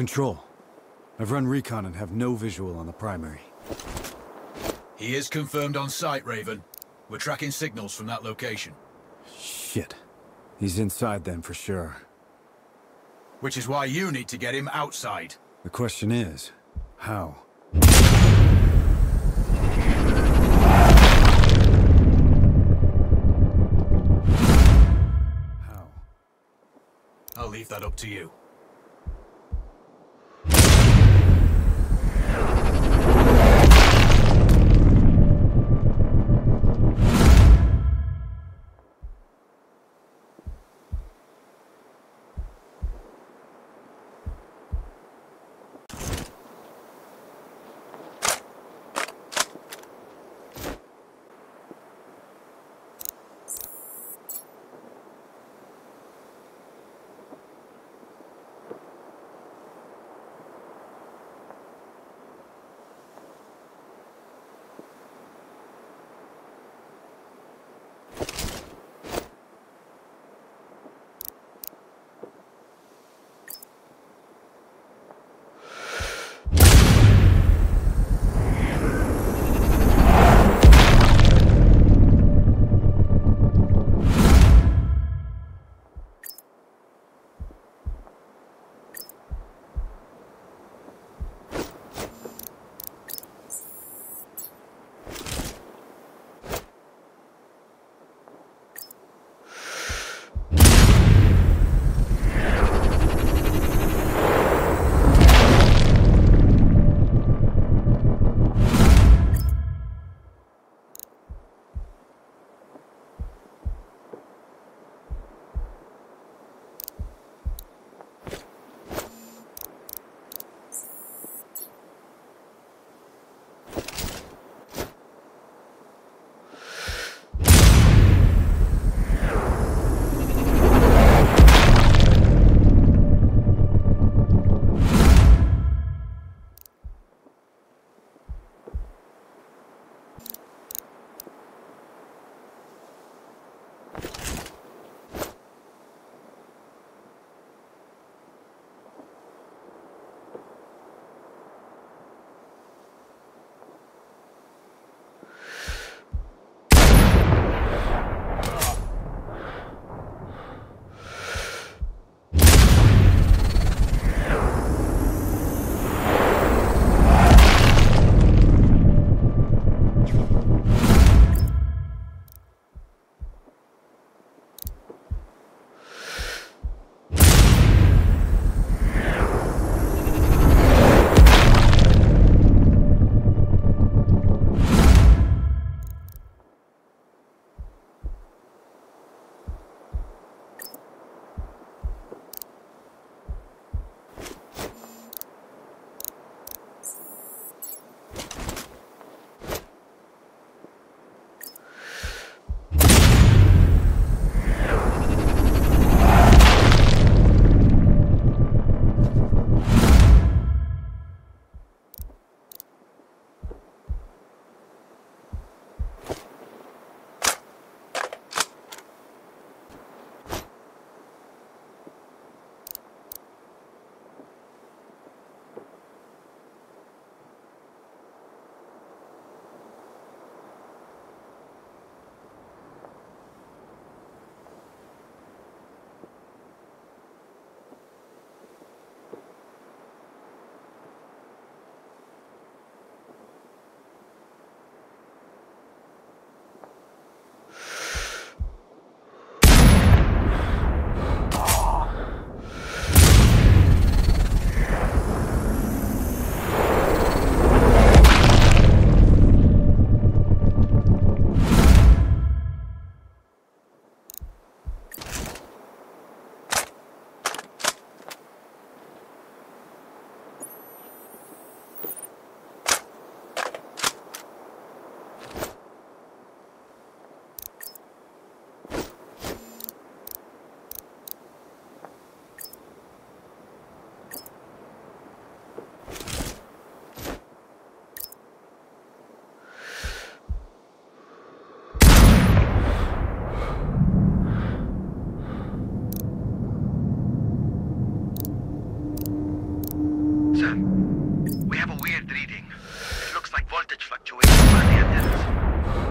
Control. I've run recon and have no visual on the primary. He is confirmed on site, Raven. We're tracking signals from that location. Shit. He's inside then for sure. Which is why you need to get him outside. The question is, how? How? I'll leave that up to you.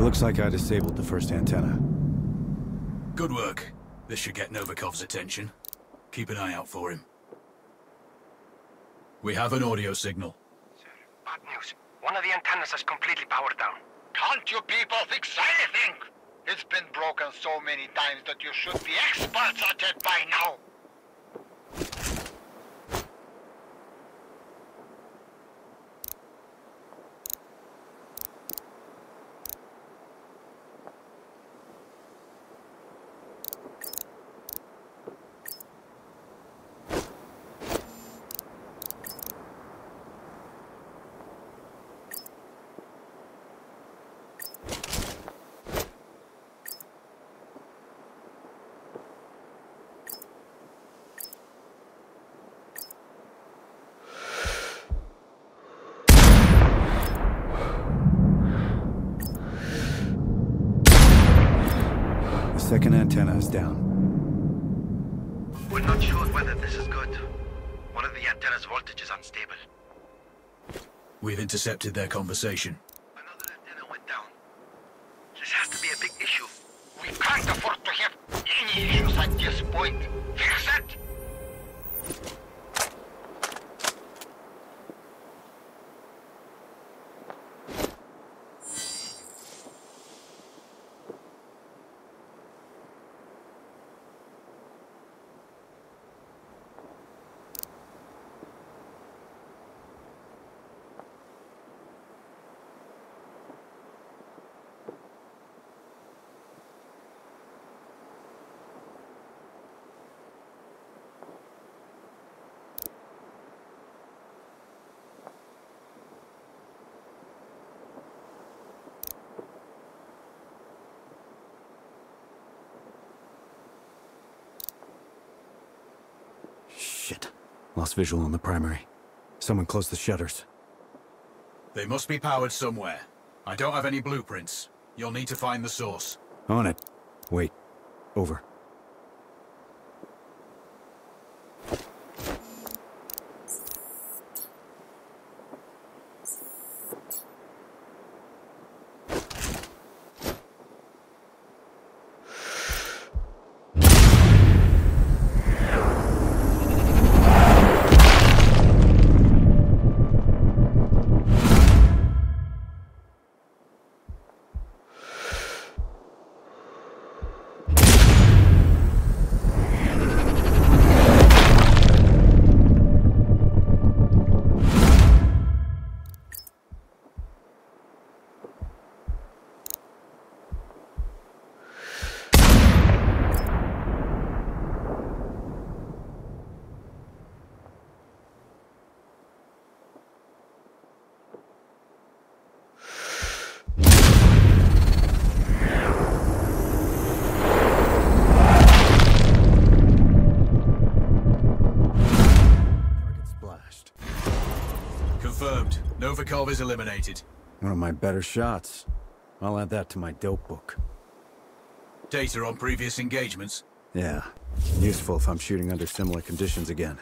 Looks like I disabled the first antenna. Good work. This should get Novikov's attention. Keep an eye out for him. We have an audio signal. Sir, bad news. One of the antennas is completely powered down. Can't you people fix anything? It's been broken so many times that you should be experts at it by now. Second antenna is down. We're not sure whether this is good. One of the antenna's voltage is unstable. We've intercepted their conversation. Another antenna went down. This has to be a big issue. We can't afford to have any issues at this point. Fix it! Shit. Lost visual on the primary. Someone close the shutters. They must be powered somewhere. I don't have any blueprints. You'll need to find the source. On it. Wait. Over. 12 is eliminated. One of my better shots. I'll add that to my dope book. Data on previous engagements? Yeah. Useful if I'm shooting under similar conditions again.